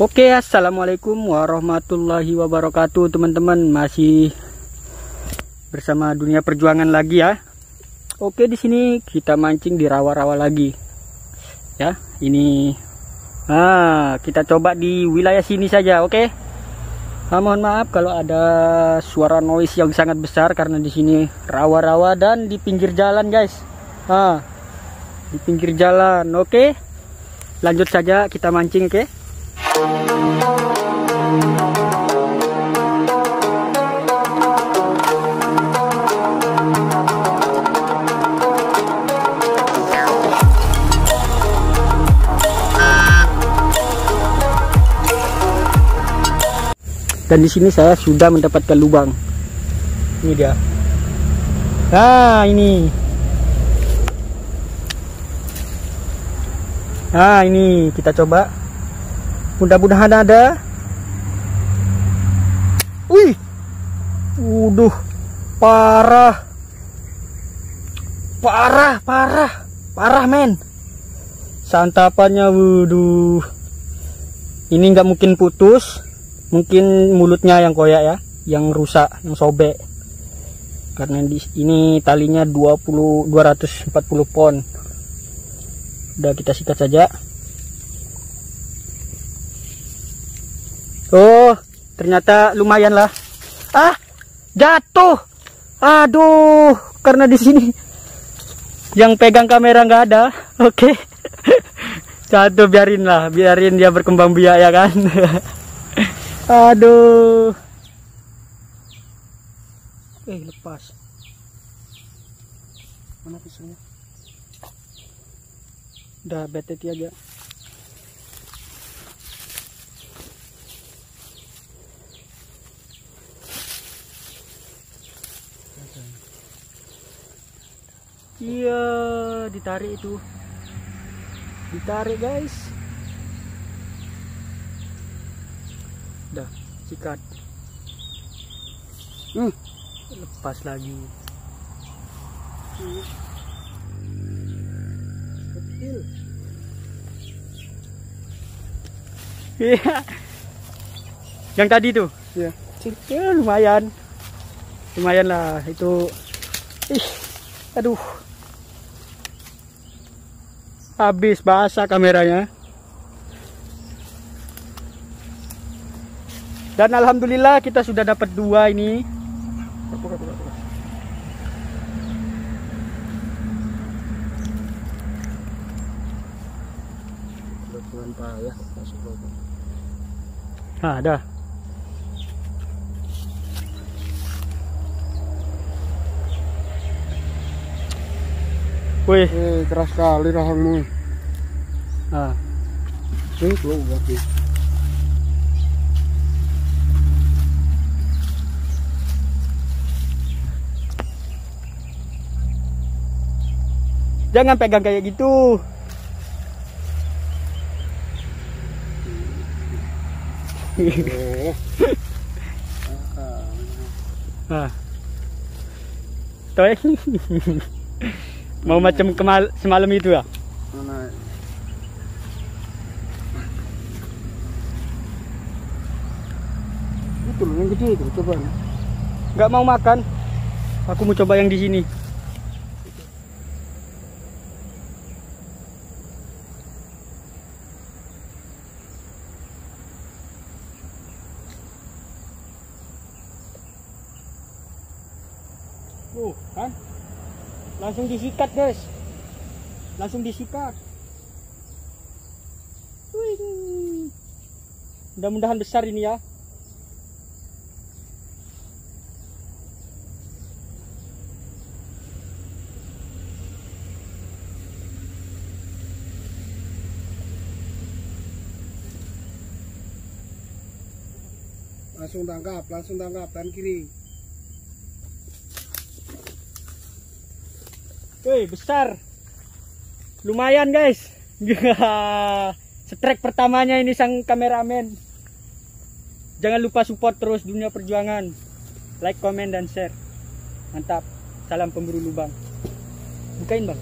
Oke, assalamualaikum warahmatullahi wabarakatuh, teman-teman. Masih bersama dunia perjuangan lagi ya. Oke, di sini kita mancing di rawa-rawa lagi. Ya, ini. Ah, kita coba di wilayah sini saja, oke? Ah, mohon maaf kalau ada suara noise yang sangat besar karena di sini rawa-rawa dan di pinggir jalan, guys. Ah, di pinggir jalan, oke? Lanjut saja kita mancing, oke? Dan di sini saya sudah mendapatkan lubang. Ini dia. Nah ini. Nah ini. Kita coba mudah-mudahan ada. Wih. Waduh, parah. Parah parah. Parah men. Santapannya wuduh. Ini nggak mungkin putus. Mungkin mulutnya yang koyak ya. Yang rusak yang sobek. Karena di ini talinya 20 240 pon. Udah kita sikat saja oh ternyata lumayan lah ah jatuh aduh karena di sini yang pegang kamera nggak ada oke okay. jatuh biarin lah biarin dia berkembang biak ya kan Aduh. Eh, lepas. Mana pisaunya? Udah BTT aja. Iya, ditarik itu. Ditarik, guys. Dah, sikat. Hmm, lepas lagi. Kecil. Iya. Yang tadi tuh? Iya. Ya, lumayan. Lumayan lah itu. Ih, aduh. Habis basah kameranya. Dan alhamdulillah kita sudah dapat dua ini. Nah, ada. Wih, eh, keras sekali rahangmu. Ah. Ini keluar Jangan pegang kayak gitu. nah. Toy. Mau macam kemal semalam itu ya? Mana? Itu loh yang gede itu coba. Enggak mau makan. Aku mau coba yang di sini. Uh, kan? Langsung disikat, guys. Langsung disikat. Mudah-mudahan besar ini ya. Langsung tangkap, langsung tangkap dan kiri. Wih, besar. Lumayan, guys. Strike pertamanya ini sang kameramen. Jangan lupa support terus dunia perjuangan. Like, komen, dan share. Mantap. Salam pemburu lubang. Bukain, Bang.